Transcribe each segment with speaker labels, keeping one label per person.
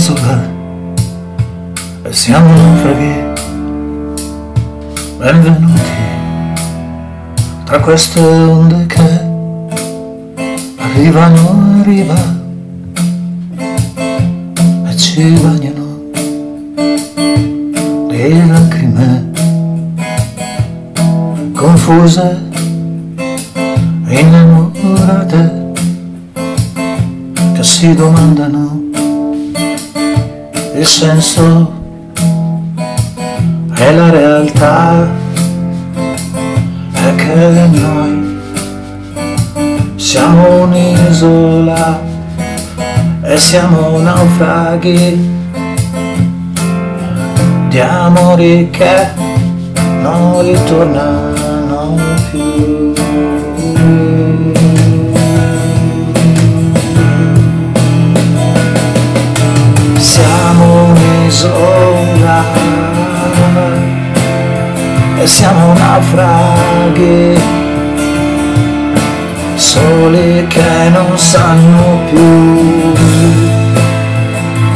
Speaker 1: un'isola e siamo naufraghi. Benvenuti tra queste onde che arrivano a riva e ci bagnano di lacrime confuse innamorate che si domandano il senso e la realtà è che noi siamo un'isola e siamo naufraghi di amori che non ritornano più. E siamo naufraghi, soli che non sanno più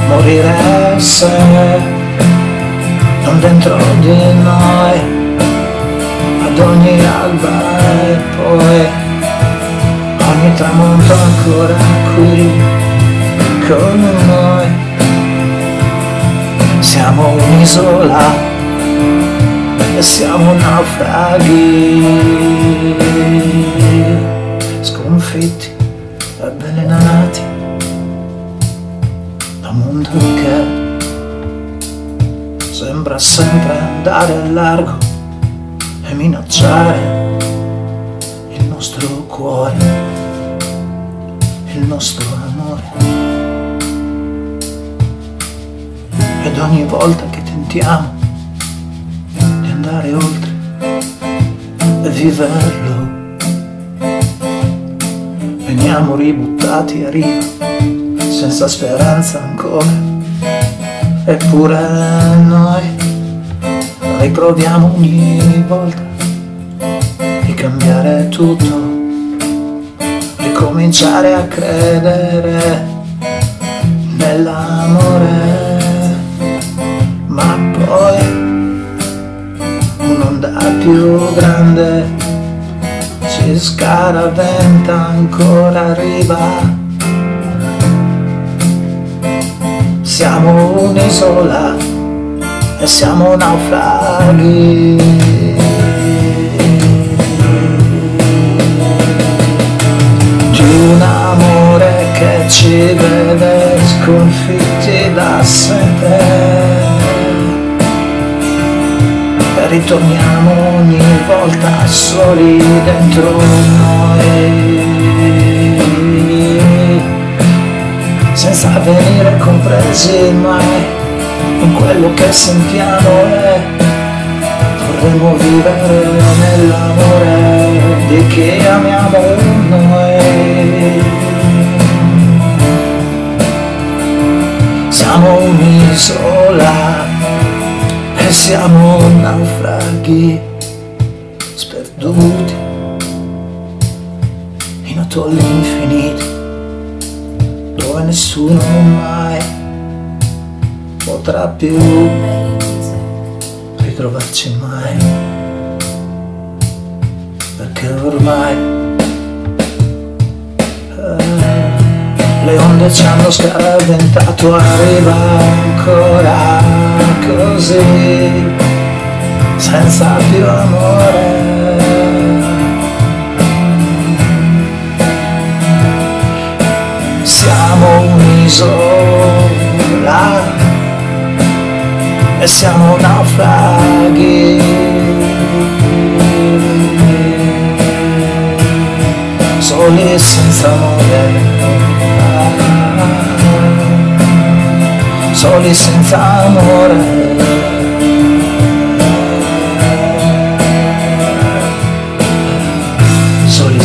Speaker 1: morire se non dentro di noi, ad ogni alba e poi ogni tramonto ancora qui con noi. Siamo un'isola e siamo naufraghi, sconfitti, avvelenati da un mondo che sembra sempre andare a largo e minacciare il nostro cuore, il nostro amore. Ed ogni volta che tentiamo di andare oltre e viverlo, veniamo ributtati a riva senza speranza ancora. Eppure noi riproviamo ogni volta di cambiare tutto, ricominciare a credere nell'amore più grande ci scaraventa ancora arriva. Siamo un'isola e siamo naufraghi. Di un amore che ci vede sconfitti da sempre ritorniamo ogni volta soli dentro noi, senza venire compresi mai in quello che sentiamo e vorremmo vivere nell'amore di chi amiamo noi. Siamo un'isola e siamo naufraghi sperduti in atolli infiniti dove nessuno mai potrà più ritrovarci mai. Perché ormai eh, le onde ci hanno scaraventato arriva ancora così senza più amore. Siamo un'isola e siamo naufraghi. Soli senza amore. Soli senza amore.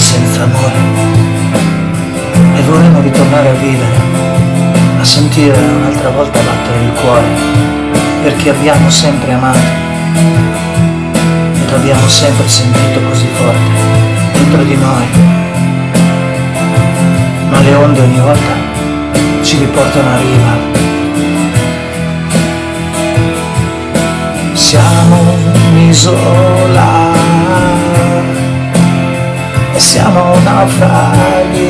Speaker 1: senza amore e vorremmo ritornare a vivere, a sentire un'altra volta battere il cuore, perché abbiamo sempre amato ed abbiamo sempre sentito così forte dentro di noi. Ma le onde ogni volta ci riportano a riva. Siamo un'isola e siamo naufraghi